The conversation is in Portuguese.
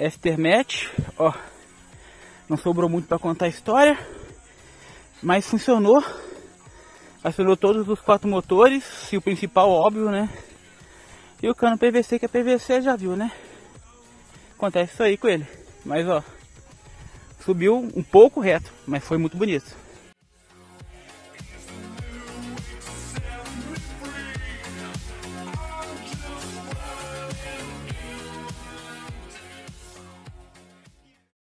Estermet, ó. Não sobrou muito para contar a história, mas funcionou. Acionou todos os quatro motores, e o principal óbvio, né? E o cano PVC, que é PVC, já viu, né? Acontece isso aí com ele. Mas ó, subiu um pouco reto, mas foi muito bonito.